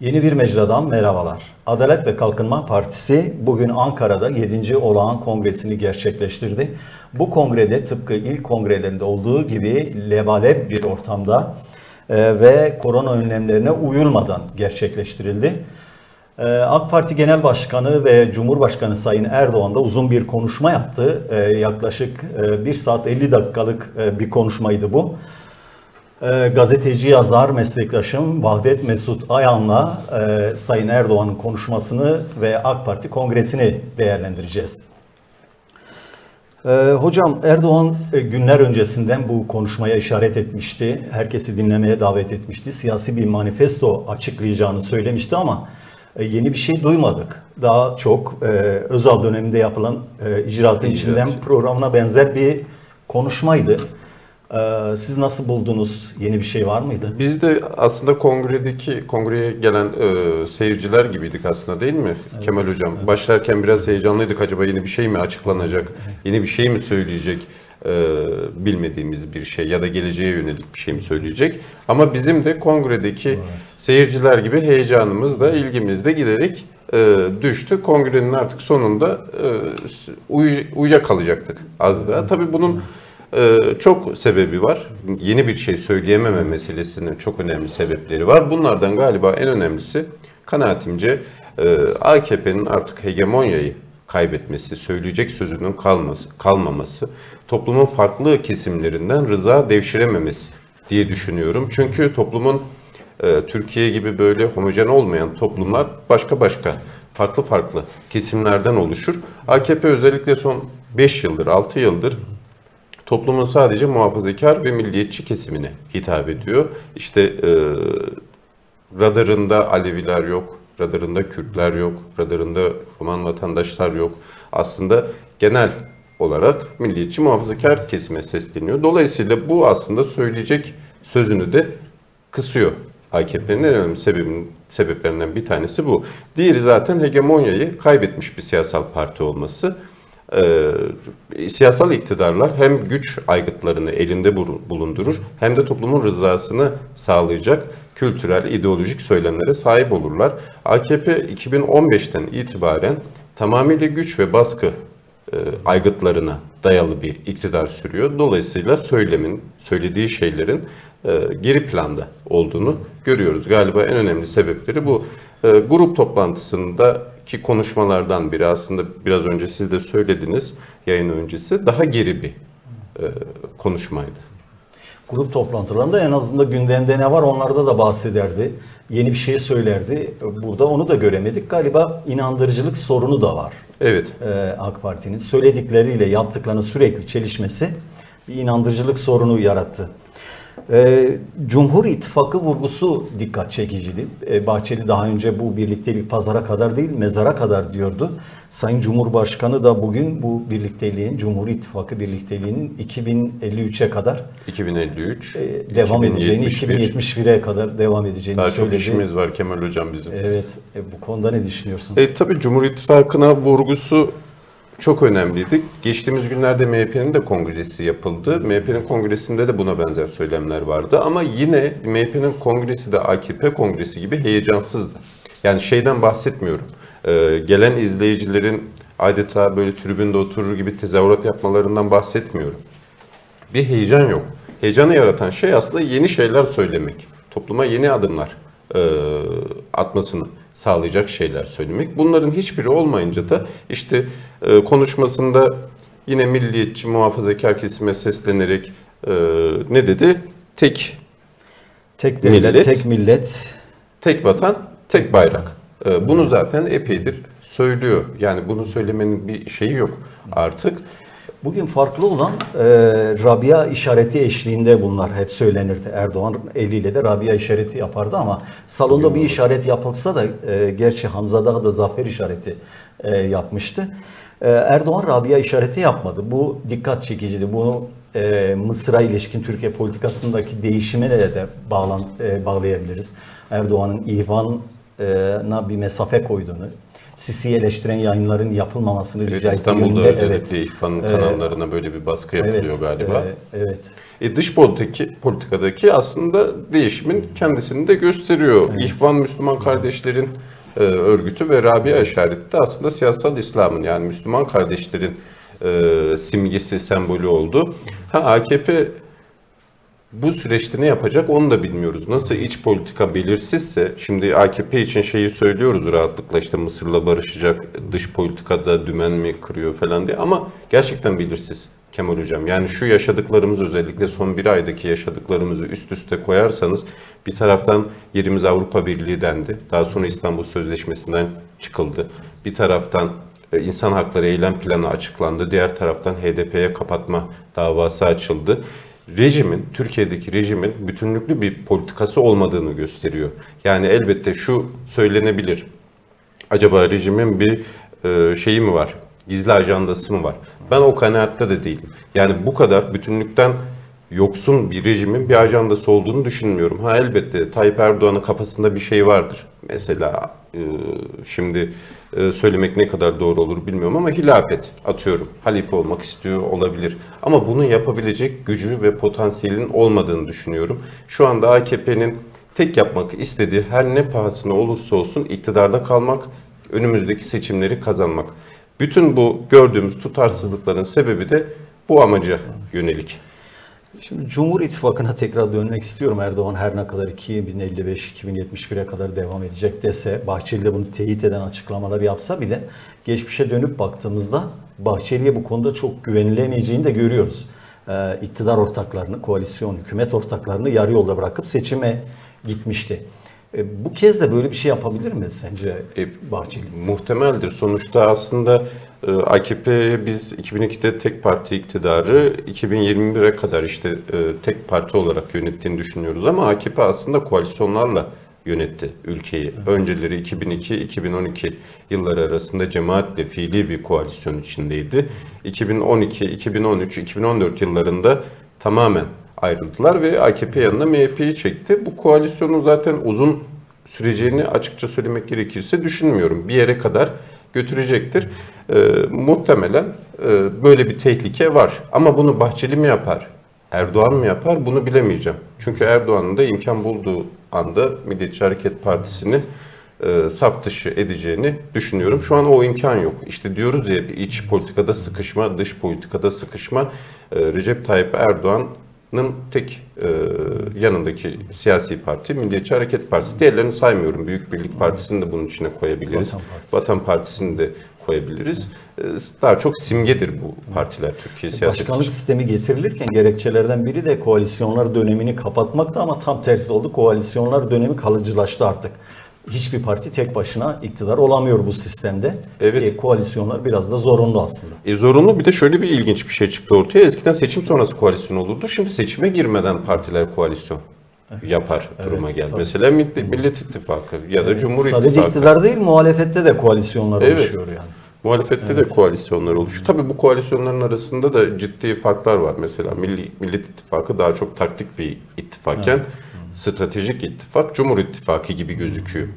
Yeni bir mecradan merhabalar. Adalet ve Kalkınma Partisi bugün Ankara'da 7. olağan kongresini gerçekleştirdi. Bu kongrede tıpkı ilk kongrelerinde olduğu gibi lebalep bir ortamda e, ve korona önlemlerine uyulmadan gerçekleştirildi. E, AK Parti Genel Başkanı ve Cumhurbaşkanı Sayın Erdoğan da uzun bir konuşma yaptı. E, yaklaşık 1 saat 50 dakikalık bir konuşmaydı bu. E, gazeteci yazar meslektaşım Vahdet Mesut Ayan'la e, Sayın Erdoğan'ın konuşmasını ve AK Parti kongresini değerlendireceğiz. E, hocam Erdoğan e, günler öncesinden bu konuşmaya işaret etmişti. Herkesi dinlemeye davet etmişti. Siyasi bir manifesto açıklayacağını söylemişti ama e, yeni bir şey duymadık. Daha çok e, Özal döneminde yapılan e, icraatın İcrat. içinden programına benzer bir konuşmaydı. Ee, siz nasıl buldunuz? Yeni bir şey var mıydı? Biz de aslında kongredeki kongreye gelen e, seyirciler gibiydik aslında değil mi evet. Kemal Hocam? Evet. Başlarken biraz heyecanlıydık. Acaba yeni bir şey mi açıklanacak? Evet. Yeni bir şey mi söyleyecek? E, bilmediğimiz bir şey ya da geleceğe yönelik bir şey mi söyleyecek? Ama bizim de kongredeki evet. seyirciler gibi heyecanımız da ilgimiz de giderek e, düştü. Kongrenin artık sonunda e, uy, uyuyakalacaktık az daha. Tabii bunun ee, çok sebebi var. Yeni bir şey söyleyememe meselesinin çok önemli sebepleri var. Bunlardan galiba en önemlisi kanaatimce e, AKP'nin artık hegemonyayı kaybetmesi, söyleyecek sözünün kalması, kalmaması, toplumun farklı kesimlerinden rıza devşirememesi diye düşünüyorum. Çünkü toplumun e, Türkiye gibi böyle homojen olmayan toplumlar başka başka farklı farklı kesimlerden oluşur. AKP özellikle son 5 yıldır, 6 yıldır toplumun sadece muhafazakar ve milliyetçi kesimine hitap ediyor. İşte e, radarında Aleviler yok, radarında Kürtler yok, radarında Roman vatandaşlar yok. Aslında genel olarak milliyetçi muhafazakar kesime sesleniyor. Dolayısıyla bu aslında söyleyecek sözünü de kısıyor. AKP'nin en önemli sebebin, sebeplerinden bir tanesi bu. Diğeri zaten hegemonyayı kaybetmiş bir siyasal parti olması e, siyasal iktidarlar hem güç aygıtlarını elinde bulundurur hem de toplumun rızasını sağlayacak kültürel, ideolojik söylemlere sahip olurlar. AKP 2015'ten itibaren tamamıyla güç ve baskı e, aygıtlarına dayalı bir iktidar sürüyor. Dolayısıyla söylemin, söylediği şeylerin e, geri planda olduğunu görüyoruz. Galiba en önemli sebepleri bu. E, grup toplantısında ki konuşmalardan biri aslında biraz önce siz de söylediniz yayın öncesi daha geri bir e, konuşmaydı. Grup toplantılarında en azından gündemde ne var onlarda da bahsederdi. Yeni bir şey söylerdi. Burada onu da göremedik. Galiba inandırıcılık sorunu da var. Evet. Ee, AK Parti'nin söyledikleriyle yaptıklarının sürekli çelişmesi bir inandırıcılık sorunu yarattı. E, Cumhur İttifakı vurgusu dikkat çekiciydi. E, Bahçeli daha önce bu birliktelik pazara kadar değil mezara kadar diyordu. Sayın Cumhurbaşkanı da bugün bu birlikteliğin, Cumhur İttifakı birlikteliğinin 2053'e kadar 2053 e, devam 2071. edeceğini, 2071'e kadar devam edeceğini Daha söyledi. Daha çok işimiz var Kemal Hocam bizim. Evet. E, bu konuda ne düşünüyorsun? E, tabii Cumhur İttifakı'na vurgusu çok önemliydi. Geçtiğimiz günlerde MHP'nin de kongresi yapıldı. MHP'nin kongresinde de buna benzer söylemler vardı. Ama yine MHP'nin kongresi de AKP kongresi gibi heyecansızdı. Yani şeyden bahsetmiyorum. Ee, gelen izleyicilerin adeta böyle tribünde oturur gibi tezahürat yapmalarından bahsetmiyorum. Bir heyecan yok. Heyecanı yaratan şey aslında yeni şeyler söylemek. Topluma yeni adımlar e, atmasını sağlayacak şeyler söylemek. Bunların hiçbiri olmayınca da işte e, konuşmasında yine milliyetçi muhafazakar kesime seslenerek e, ne dedi? Tek tek devlet, millet, tek millet, tek vatan, tek, tek bayrak. E, bunu zaten epeydir söylüyor. Yani bunu söylemenin bir şeyi yok artık. Bugün farklı olan e, Rabia işareti eşliğinde bunlar hep söylenirdi. Erdoğan eliyle de Rabia işareti yapardı ama salonda bir işaret yapılsa da e, gerçi Hamza Dağ da zafer işareti e, yapmıştı. E, Erdoğan Rabia işareti yapmadı. Bu dikkat çekiciydi. Bunu e, Mısır'a ilişkin Türkiye politikasındaki değişime de, de bağlan, e, bağlayabiliriz. Erdoğan'ın ihvanına bir mesafe koyduğunu, Sisi'yi eleştiren yayınların yapılmamasını Evet, rica ettiği İstanbul'da yönünde. özellikle İhvan kanallarına böyle bir baskı yapılıyor galiba. e, evet. E dış politikadaki, politikadaki aslında değişimin kendisini de gösteriyor. İhvan Müslüman Kardeşlerin e, örgütü ve Rabia işareti de aslında siyasal İslam'ın yani Müslüman kardeşlerin e, simgesi, sembolü oldu. Ha AKP bu süreçte ne yapacak onu da bilmiyoruz. Nasıl iç politika belirsizse, şimdi AKP için şeyi söylüyoruz rahatlıkla işte Mısır'la barışacak, dış politikada dümen mi kırıyor falan diye ama gerçekten belirsiz Kemal Hocam. Yani şu yaşadıklarımız özellikle son bir aydaki yaşadıklarımızı üst üste koyarsanız bir taraftan yerimiz Avrupa Birliği dendi. Daha sonra İstanbul Sözleşmesi'nden çıkıldı. Bir taraftan e, insan hakları eylem planı açıklandı. Diğer taraftan HDP'ye kapatma davası açıldı rejimin, Türkiye'deki rejimin bütünlüklü bir politikası olmadığını gösteriyor. Yani elbette şu söylenebilir. Acaba rejimin bir e, şeyi mi var? Gizli ajandası mı var? Ben o kanaatte de değilim. Yani bu kadar bütünlükten yoksun bir rejimin bir ajandası olduğunu düşünmüyorum. Ha elbette Tayyip Erdoğan'ın kafasında bir şey vardır. Mesela e, şimdi e, söylemek ne kadar doğru olur bilmiyorum ama hilafet atıyorum. Halife olmak istiyor olabilir. Ama bunu yapabilecek gücü ve potansiyelin olmadığını düşünüyorum. Şu anda AKP'nin tek yapmak istediği her ne pahasına olursa olsun iktidarda kalmak, önümüzdeki seçimleri kazanmak. Bütün bu gördüğümüz tutarsızlıkların sebebi de bu amaca yönelik. Şimdi Cumhur İttifakı'na tekrar dönmek istiyorum. Erdoğan her ne kadar 2055-2071'e kadar devam edecek dese, Bahçeli de bunu teyit eden açıklamalar yapsa bile geçmişe dönüp baktığımızda Bahçeli'ye bu konuda çok güvenilemeyeceğini de görüyoruz. Ee, iktidar ortaklarını, koalisyon, hükümet ortaklarını yarı yolda bırakıp seçime gitmişti. E, bu kez de böyle bir şey yapabilir mi sence E, Bahçeli? Muhtemeldir. Sonuçta aslında AKP biz 2002'de tek parti iktidarı 2021'e kadar işte e, tek parti olarak yönettiğini düşünüyoruz ama AKP aslında koalisyonlarla yönetti ülkeyi. Önceleri 2002-2012 yılları arasında cemaatle fiili bir koalisyon içindeydi. 2012, 2013, 2014 yıllarında tamamen ayrıldılar ve AKP yanına MHP'yi çekti. Bu koalisyonun zaten uzun süreceğini açıkça söylemek gerekirse düşünmüyorum. Bir yere kadar götürecektir. E, muhtemelen e, böyle bir tehlike var. Ama bunu Bahçeli mi yapar? Erdoğan mı yapar? Bunu bilemeyeceğim. Çünkü Erdoğan'ın da imkan bulduğu anda Milliyetçi Hareket Partisi'ni e, saf dışı edeceğini düşünüyorum. Şu an o imkan yok. İşte diyoruz ya iç politikada sıkışma, dış politikada sıkışma. E, Recep Tayyip Erdoğan'ın tek e, yanındaki siyasi parti Milliyetçi Hareket Partisi. Diğerlerini saymıyorum. Büyük Birlik Partisi'ni de bunun içine koyabiliriz. Vatan Partisi. Vatan Partisi'ni de koyabiliriz. E, Daha çok simgedir bu partiler Türkiye siyaseti Başkanlık için. sistemi getirilirken gerekçelerden biri de koalisyonlar dönemini kapatmaktı ama tam tersi oldu. Koalisyonlar dönemi kalıcılaştı artık. Hiçbir parti tek başına iktidar olamıyor bu sistemde. Evet. E, koalisyonlar biraz da zorunlu aslında. E zorunlu bir de şöyle bir ilginç bir şey çıktı ortaya. Eskiden seçim sonrası koalisyon olurdu. Şimdi seçime girmeden partiler koalisyon yapar duruma evet, geldi. tabii. Mesela Millet, İttifakı ya da Cumhur Sadece İttifakı. iktidar değil muhalefette de koalisyonlar Evet. oluşuyor yani. Muhalefette de koalisyonlar oluşuyor. Tabii bu koalisyonların arasında da ciddi farklar var. Mesela Milli, Millet İttifakı daha çok taktik bir ittifakken stratejik ittifak Cumhur İttifakı gibi gözüküyor.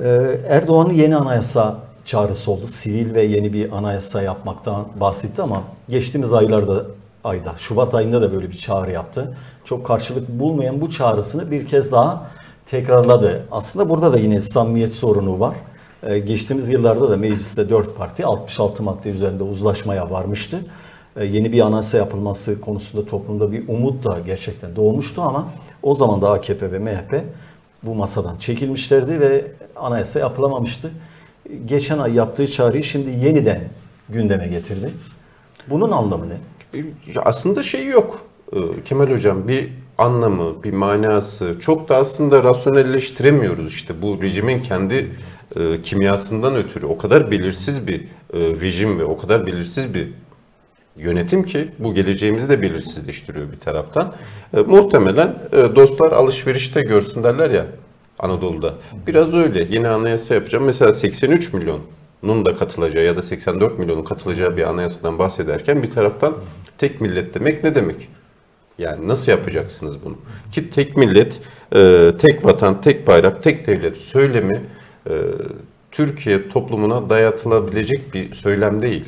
Ee, Erdoğan'ın yeni anayasa çağrısı oldu. Sivil ve yeni bir anayasa yapmaktan bahsetti ama geçtiğimiz aylarda ayda, Şubat ayında da böyle bir çağrı yaptı. Çok karşılık bulmayan bu çağrısını bir kez daha tekrarladı. Aslında burada da yine samimiyet sorunu var. Ee, geçtiğimiz yıllarda da mecliste 4 parti 66 madde üzerinde uzlaşmaya varmıştı. Ee, yeni bir anayasa yapılması konusunda toplumda bir umut da gerçekten doğmuştu ama o zaman da AKP ve MHP bu masadan çekilmişlerdi ve anayasa yapılamamıştı. Geçen ay yaptığı çağrıyı şimdi yeniden gündeme getirdi. Bunun anlamı ne? Ya aslında şey yok Ee, Kemal Hocam bir anlamı, bir manası çok da aslında rasyonelleştiremiyoruz işte bu rejimin kendi e, kimyasından ötürü o kadar belirsiz bir e, rejim ve o kadar belirsiz bir yönetim ki bu geleceğimizi de belirsizleştiriyor bir taraftan. E, muhtemelen e, dostlar alışverişte görsün derler ya Anadolu'da. Biraz öyle. Yeni anayasa yapacağım. Mesela 83 milyonun da katılacağı ya da 84 milyonun katılacağı bir anayasadan bahsederken bir taraftan tek millet demek ne demek? Yani nasıl yapacaksınız bunu? Ki tek millet, e, tek vatan, tek bayrak, tek devlet söylemi e, Türkiye toplumuna dayatılabilecek bir söylem değil.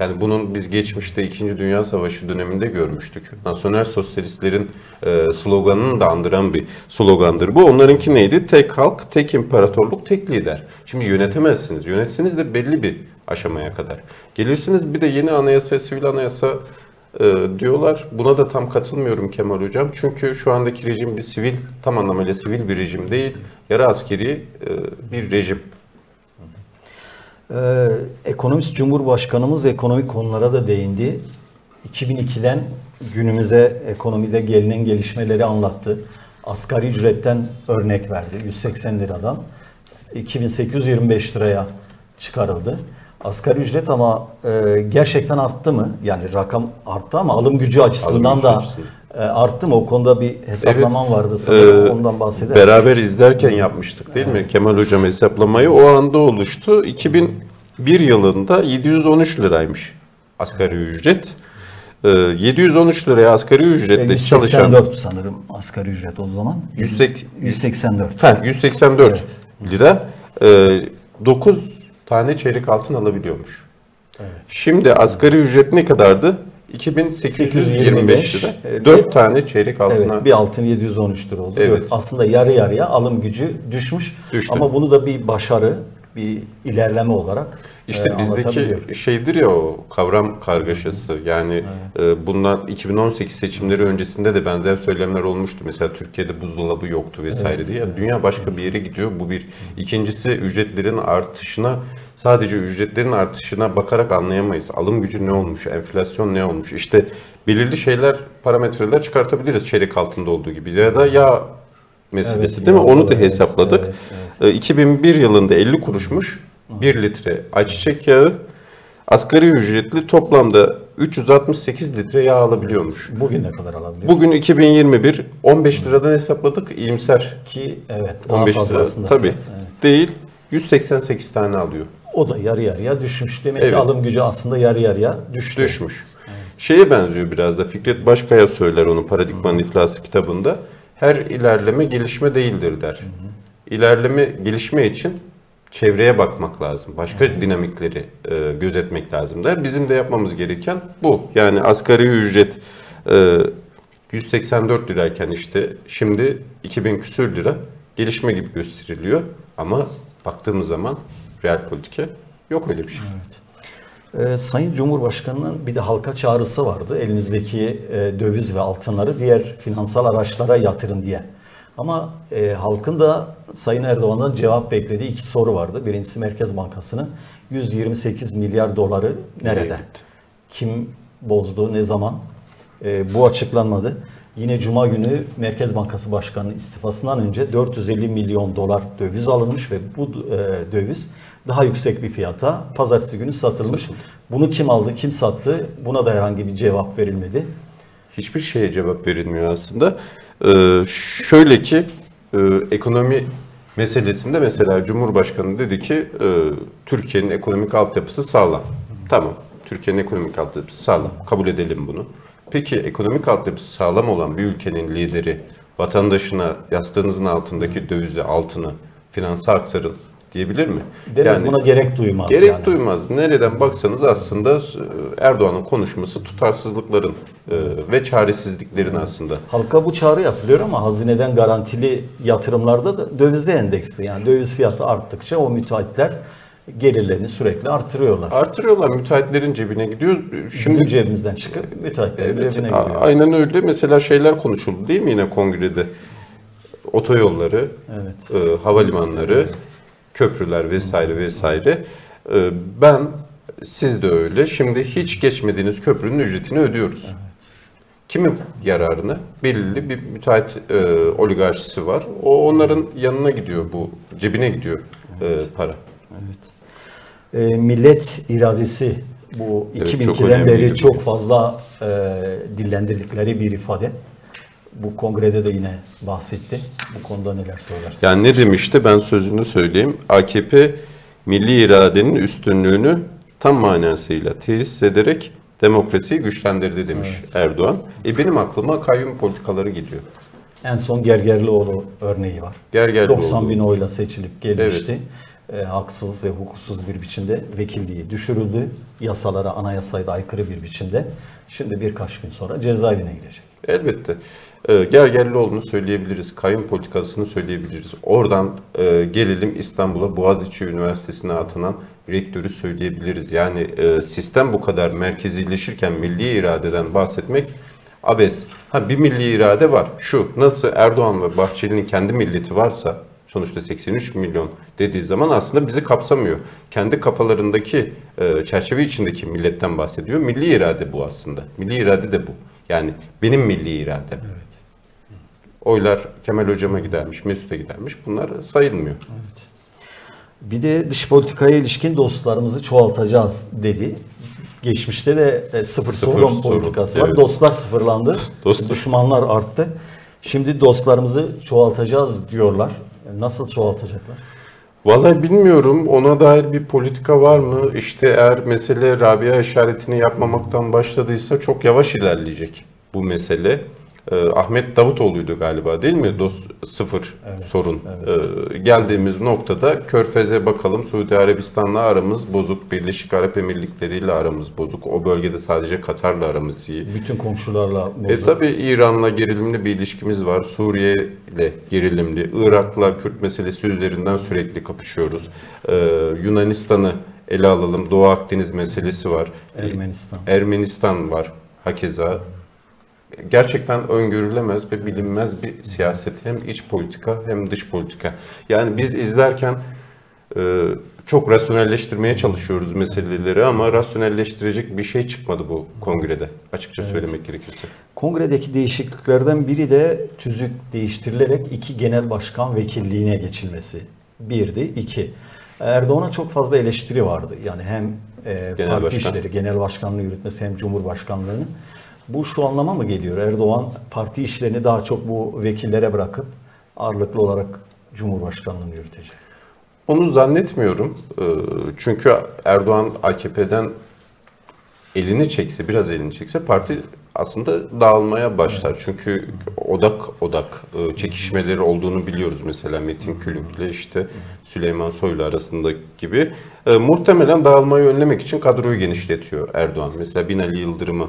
Yani bunun biz geçmişte 2. Dünya Savaşı döneminde görmüştük. Nasyonel sosyalistlerin e, sloganını da andıran bir slogandır bu. Onlarınki neydi? Tek halk, tek imparatorluk, tek lider. Şimdi yönetemezsiniz. Yönetsiniz de belli bir aşamaya kadar. Gelirsiniz bir de yeni anayasa, sivil anayasa e, diyorlar. Buna da tam katılmıyorum Kemal Hocam. Çünkü şu andaki rejim bir sivil, tam anlamıyla sivil bir rejim değil. Yarı askeri e, bir rejim. Ee, ekonomist Cumhurbaşkanımız ekonomik konulara da değindi. 2002'den günümüze ekonomide gelinen gelişmeleri anlattı. Asgari ücretten örnek verdi. 180 liradan 2825 liraya çıkarıldı. Asgari ücret ama e, gerçekten arttı mı? Yani rakam arttı ama alım gücü açısından gücü da açısından. E, arttı mı? O konuda bir hesaplaman Evet. vardı sanırım. Ee, Ondan bahseder. Beraber izlerken yapmıştık değil mi? Kemal Hocam hesaplamayı o anda oluştu. 2001 yılında 713 liraymış asgari ücret. Ee, 713 liraya asgari ücretle çalışan 184 sanırım asgari ücret o zaman. Yüksek- 184. Ha, 184 Evet. lira 9 tane çeyrek altın alabiliyormuş. Şimdi asgari ücret ne kadardı? 2825 lira. Evet. 4 tane çeyrek altına Evet, bir altın 713 lira oldu. Evet. Evet. Aslında yarı yarıya alım gücü düşmüş. Düştü. Ama bunu da bir başarı, bir ilerleme olarak İşte e, bizdeki şeydir ya o kavram kargaşası. Yani e, bundan 2018 seçimleri öncesinde de benzer söylemler olmuştu. Mesela Türkiye'de buzdolabı yoktu vesaire diye. Dünya başka bir yere gidiyor. Bu bir. İkincisi ücretlerin artışına sadece ücretlerin artışına bakarak anlayamayız. Alım gücü ne olmuş, enflasyon ne olmuş? İşte belirli şeyler, parametreler çıkartabiliriz çeyrek altında olduğu gibi. Ya da yağ meselesi Evet, değil mi? Onu da evet, hesapladık. evet, E, 2001 yılında 50 kuruşmuş 1 litre ayçiçek yağı. Asgari ücretli toplamda 368 litre yağ alabiliyormuş. Bugün ne kadar alabiliyor? Bugün 2021 15 liradan hesapladık iyimser. Ki evet daha 15 fazla lira tabii evet. değil 188 tane alıyor. O da yarı yarıya düşmüş. Demek Evet. ki alım gücü aslında yarı yarıya düştü. Düşmüş. Şeye benziyor biraz da Fikret Başkaya söyler onu Paradigmanın İflası kitabında. Her ilerleme gelişme değildir der. İlerleme gelişme için çevreye bakmak lazım. Başka dinamikleri e, gözetmek lazım der. Bizim de yapmamız gereken bu. Yani asgari ücret e, 184 lirayken işte şimdi 2000 küsür lira gelişme gibi gösteriliyor. Ama baktığımız zaman real politika yok öyle bir şey. Ee, Sayın Cumhurbaşkanı'nın bir de halka çağrısı vardı. Elinizdeki e, döviz ve altınları diğer finansal araçlara yatırın diye. Ama e, halkın da Sayın Erdoğan'dan cevap beklediği iki soru vardı. Birincisi Merkez Bankası'nın 128 milyar doları nerede? gitti? Kim bozdu, ne zaman? E, bu açıklanmadı. Yine Cuma günü Merkez Bankası Başkanı'nın istifasından önce 450 milyon dolar döviz alınmış ve bu e, döviz daha yüksek bir fiyata pazartesi günü satılmış. Bunu kim aldı, kim sattı? Buna da herhangi bir cevap verilmedi. Hiçbir şeye cevap verilmiyor aslında. Ee, şöyle ki e, ekonomi meselesinde mesela Cumhurbaşkanı dedi ki e, Türkiye'nin ekonomik altyapısı sağlam. Tamam. Türkiye'nin ekonomik altyapısı sağlam. Kabul edelim bunu. Peki ekonomik altyapısı sağlam olan bir ülkenin lideri vatandaşına yastığınızın altındaki dövizi, altını finansa aktarın diyebilir mi? Deniz buna gerek duymaz Gerek yani. duymaz. Nereden baksanız aslında e, Erdoğan'ın konuşması tutarsızlıkların e, ve çaresizliklerin aslında. Halka bu çağrı yapılıyor ama hazineden garantili yatırımlarda da dövizde endeksli. Yani döviz fiyatı arttıkça o müteahhitler gelirlerini sürekli artırıyorlar. Artırıyorlar müteahhitlerin cebine gidiyor. Şimdi Şimdi cebimizden çıkıp müteahhitlerin Evet, cebine giriyor. aynen öyle. Mesela şeyler konuşuldu değil mi yine kongrede? Otoyolları, Evet. e, havalimanları, köprüler vesaire vesaire. E, ben, siz de öyle. Şimdi hiç geçmediğiniz köprünün ücretini ödüyoruz. Kimin yararına? Belirli bir müteahhit e, oligarşisi var. O onların yanına gidiyor bu, cebine gidiyor e, para. Evet. E, millet iradesi bu Evet, çok 2002'den önemliydi beri çok fazla e, dillendirdikleri bir ifade. Bu kongrede de yine bahsetti. Bu konuda neler söylersin? Yani ne demişti ben sözünü söyleyeyim. AKP milli iradenin üstünlüğünü tam manasıyla tesis ederek demokrasiyi güçlendirdi demiş Erdoğan. E benim aklıma kayyum politikaları geliyor. En son Gergerlioğlu örneği var. Gergerlioğlu. 90 bin oyla seçilip gelmişti. e, haksız ve hukuksuz bir biçimde vekilliği düşürüldü. Yasalara, anayasaya da aykırı bir biçimde. Şimdi birkaç gün sonra cezaevine girecek. Elbette. E, Gergerlioğlu'nu söyleyebiliriz, kayın politikasını söyleyebiliriz. Oradan e, gelelim İstanbul'a Boğaziçi Üniversitesi'ne atanan rektörü söyleyebiliriz. Yani e, sistem bu kadar merkezileşirken milli iradeden bahsetmek abes. Ha bir milli irade var. Şu nasıl Erdoğan ve Bahçeli'nin kendi milleti varsa sonuçta 83 milyon dediği zaman aslında bizi kapsamıyor. Kendi kafalarındaki e, çerçeve içindeki milletten bahsediyor. Milli irade bu aslında. Milli irade de bu. Yani benim milli iradem. Evet. Oylar Kemal Hocam'a gidermiş, Mesut'a gidermiş. Bunlar sayılmıyor. Evet. Bir de dış politikaya ilişkin dostlarımızı çoğaltacağız dedi. Geçmişte de e, sıfır, Sıfır sorun sorun, politikası var. evet. Dostlar sıfırlandı. Dost- Düşmanlar arttı. Şimdi dostlarımızı çoğaltacağız diyorlar. Nasıl çoğaltacaklar? Vallahi bilmiyorum ona dair bir politika var mı? İşte eğer mesele Rabia işaretini yapmamaktan başladıysa çok yavaş ilerleyecek bu mesele. Ee, Ahmet Davutoğlu'ydu galiba değil mi? Dost sıfır Evet, sorun. Ee, geldiğimiz noktada Körfez'e bakalım. Suudi Arabistan'la aramız bozuk. Birleşik Arap Emirlikleri ile aramız bozuk. O bölgede sadece Katar'la aramız iyi. Bütün komşularla E bozuk. tabi İran'la gerilimli bir ilişkimiz var. Suriye ile gerilimli. Irak'la Kürt meselesi üzerinden sürekli kapışıyoruz. Ee, Yunanistan'ı ele alalım. Doğu Akdeniz meselesi var. Ermenistan. Ermenistan var. Hakeza. Gerçekten öngörülemez ve bilinmez bir siyaset. Hem iç politika hem dış politika. Yani biz izlerken e, çok rasyonelleştirmeye çalışıyoruz meseleleri ama rasyonelleştirecek bir şey çıkmadı bu kongrede. Açıkça söylemek gerekirse. Kongredeki değişikliklerden biri de tüzük değiştirilerek iki genel başkan vekilliğine geçilmesi. Birdi. iki. Erdoğan'a çok fazla eleştiri vardı. Yani hem e, Genel parti başkan. işleri, genel başkanlığı yürütmesi hem cumhurbaşkanlığını. Bu şu anlama mı geliyor? Erdoğan parti işlerini daha çok bu vekillere bırakıp ağırlıklı olarak cumhurbaşkanlığını yürütecek. Onu zannetmiyorum. Ee, Çünkü Erdoğan AKP'den elini çekse, biraz elini çekse parti aslında dağılmaya başlar. Çünkü odak odak e, çekişmeleri olduğunu biliyoruz mesela Metin Külünk ile işte Süleyman Soylu arasında gibi. E, Muhtemelen dağılmayı önlemek için kadroyu genişletiyor Erdoğan. Mesela Binali Yıldırım'ı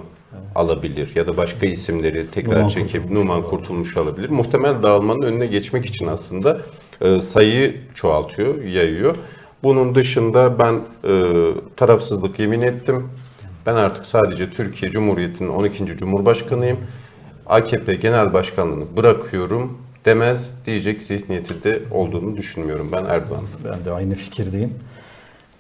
alabilir ya da başka isimleri tekrar Numan çekip Kurtulmuş Numan Kurtulmuş alabilir. Muhtemel dağılmanın önüne geçmek için aslında e, sayıyı çoğaltıyor, yayıyor. Bunun dışında ben e, tarafsızlık yemin ettim. Ben artık sadece Türkiye Cumhuriyeti'nin 12. Cumhurbaşkanıyım. AKP Genel Başkanlığını bırakıyorum demez diyecek zihniyeti de olduğunu düşünmüyorum ben Erdoğan. Ben de aynı fikirdeyim.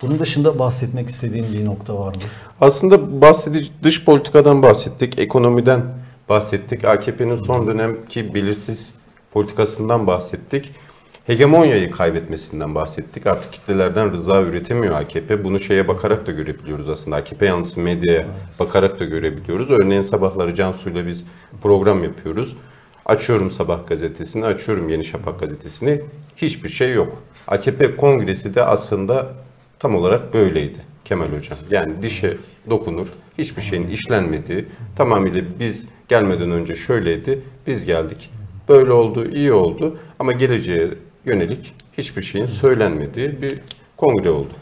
Bunun dışında bahsetmek istediğim bir nokta var mı? Aslında bahsedici dış politikadan bahsettik, ekonomiden bahsettik, AKP'nin son dönemki belirsiz politikasından bahsettik. Hegemonyayı kaybetmesinden bahsettik. Artık kitlelerden rıza üretemiyor AKP. Bunu şeye bakarak da görebiliyoruz aslında. AKP yanlısı medyaya bakarak da görebiliyoruz. Örneğin sabahları Cansu'yla biz program yapıyoruz. Açıyorum Sabah gazetesini, açıyorum Yeni Şafak gazetesini. Hiçbir şey yok. AKP kongresi de aslında tam olarak böyleydi Kemal Hocam. Yani dişe dokunur, hiçbir şeyin işlenmediği, tamamıyla biz gelmeden önce şöyleydi, biz geldik. Böyle oldu, iyi oldu ama geleceğe yönelik hiçbir şeyin söylenmediği bir kongre oldu.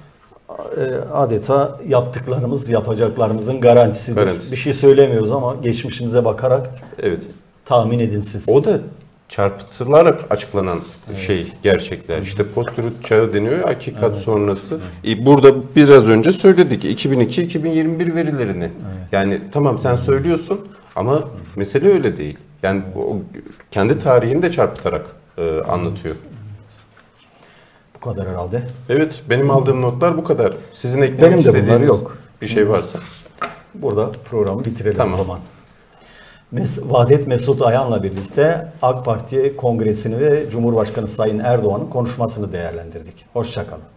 E, adeta yaptıklarımız yapacaklarımızın garantisidir. Garantisi. Bir şey söylemiyoruz ama geçmişimize bakarak Evet. tahmin edin siz. O da çarpıtılarak açıklanan şey gerçekler. İşte post-truth çağı deniyor ya, hakikat sonrası. E, Burada biraz önce söyledik 2002-2021 verilerini. Yani tamam sen söylüyorsun ama mesele öyle değil. Yani o kendi tarihini de çarpıtarak e, anlatıyor. Bu kadar herhalde. Evet benim aldığım notlar bu kadar. Sizin eklemek Benim de istediğiniz yok. bir şey varsa. Burada programı bitirelim Tamam. o zaman. Mes Vaadet Mesut Ayan'la birlikte AK Parti kongresini ve Cumhurbaşkanı Sayın Erdoğan'ın konuşmasını değerlendirdik. Hoşçakalın.